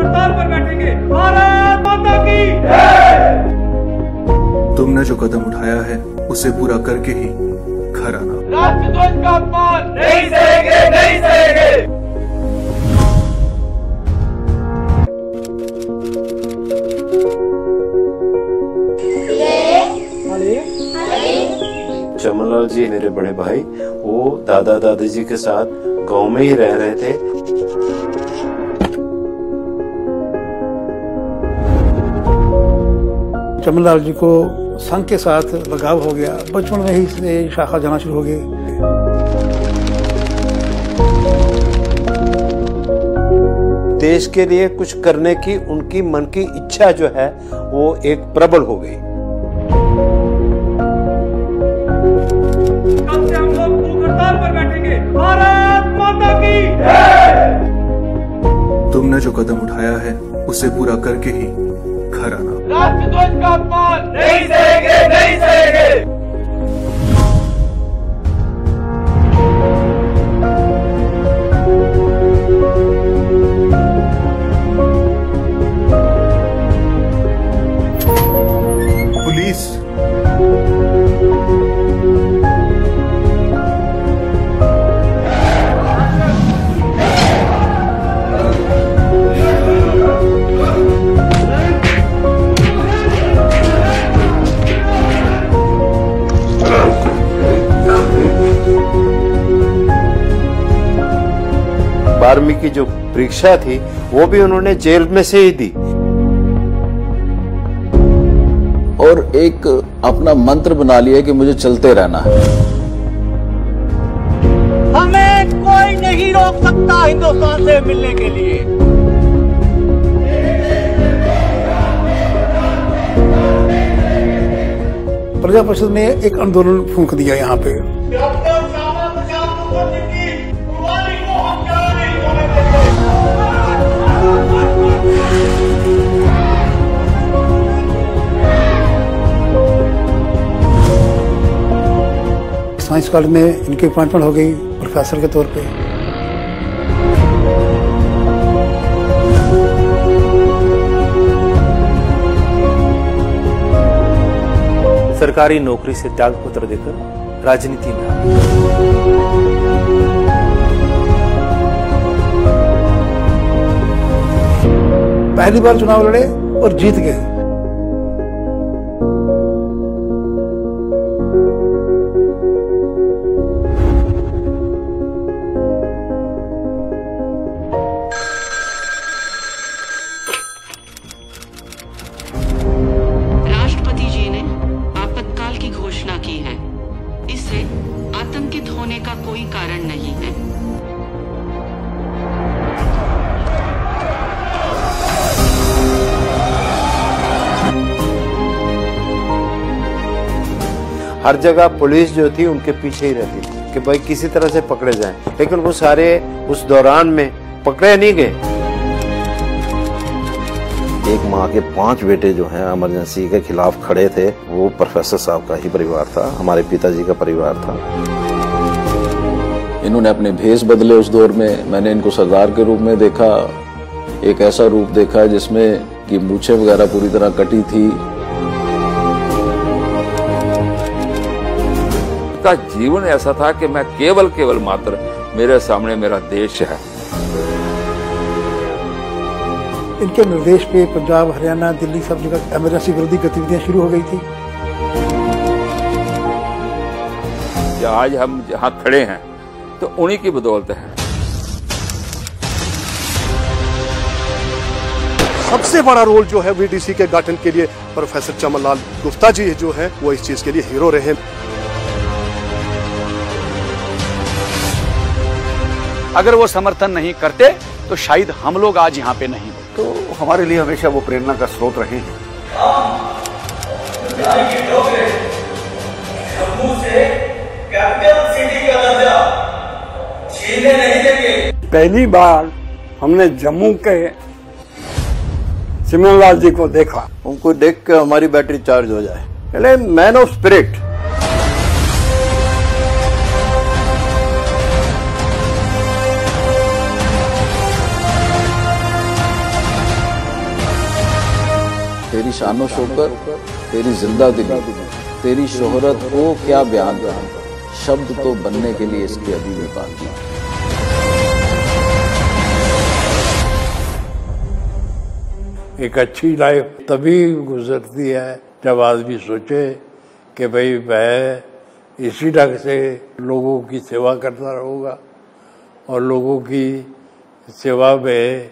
हड़ताल पर बैठेंगे। भारत माता की तुमने जो कदम उठाया है उसे पूरा करके ही घर आना। राष्ट्रध्वज का अपमान नहीं सहेंगे नहीं सहेंगे। चमनलाल जी मेरे बड़े भाई वो दादा दादी जी के साथ गाँव में ही रह रहे थे। चमनलाल जी को संघ के साथ लगाव हो गया। बचपन में ही से शाखा जाना शुरू हो गई। देश के लिए कुछ करने की उनकी मन की इच्छा जो है वो एक प्रबल हो गई। कल से हम लोग भूख हड़ताल पर बैठेंगे। भारत माता की तुमने जो कदम उठाया है उसे पूरा करके ही घर आना राष्ट्रध्वज का अपमान नहीं सहेंगे नहीं सहेंगे। बारहवीं की जो परीक्षा थी वो भी उन्होंने जेल में से ही दी। और एक अपना मंत्र बना लिया कि मुझे चलते रहना है। हमें कोई नहीं रोक सकता हिंदुस्तान से मिलने के लिए। प्रजा परिषद ने एक आंदोलन फूंक दिया यहाँ पे। साइंस कॉलेज में इनकी अपॉइंटमेंट हो गई प्रोफेसर के तौर पे। सरकारी नौकरी से त्याग पत्र देकर राजनीति में पहली बार चुनाव लड़े और जीत गए। आतंकित होने का कोई कारण नहीं है। हर जगह पुलिस जो थी उनके पीछे ही रहती थी कि भाई किसी तरह से पकड़े जाएँ। लेकिन वो सारे उस दौरान में पकड़े नहीं गए। एक माँ के पाँच बेटे जो हैं इमरजेंसी के खिलाफ खड़े थे वो प्रोफेसर साहब का ही परिवार था हमारे पिताजी का परिवार था। इन्होंने अपने भेष बदले उस दौर में। मैंने इनको सरदार के रूप में देखा। एक ऐसा रूप देखा जिसमें कि मूछे वगैरह पूरी तरह कटी थी। का जीवन ऐसा था कि मैं केवल केवल मात्र मेरे सामने मेरा देश है। इनके निर्देश पे पंजाब हरियाणा दिल्ली सब जगह एमरजेंसी विरोधी गतिविधियाँ शुरू हो गई थी। आज हम जहाँ खड़े हैं तो उन्हीं की बदौलत है। सबसे बड़ा रोल जो है वीडीसी के गठन के लिए प्रोफेसर चमनलाल गुप्ता जी जो है वो इस चीज़ के लिए हीरो रहे। अगर वो समर्थन नहीं करते तो शायद हम लोग आज यहाँ पे नहीं। होते तो हमारे लिए हमेशा वो प्रेरणा का स्रोत रहे हैं। पहली बार हमने जम्मू के सिमरनलाल जी को देखा। उनको देख के हमारी बैटरी चार्ज हो जाए। पहले मैन ऑफ़ स्पिरिट तेरी शानो शोकर तेरी ज़िंदा दिली। तेरी शोहरत को क्या बयान करूँ? शब्द तो बनने के लिए इसके अभी भी बाकी है एक अच्छी लाइफ तभी गुजरती है जब आदमी सोचे कि भाई मैं इसी ढंग से लोगों की सेवा करता रहूँगा और लोगों की सेवा में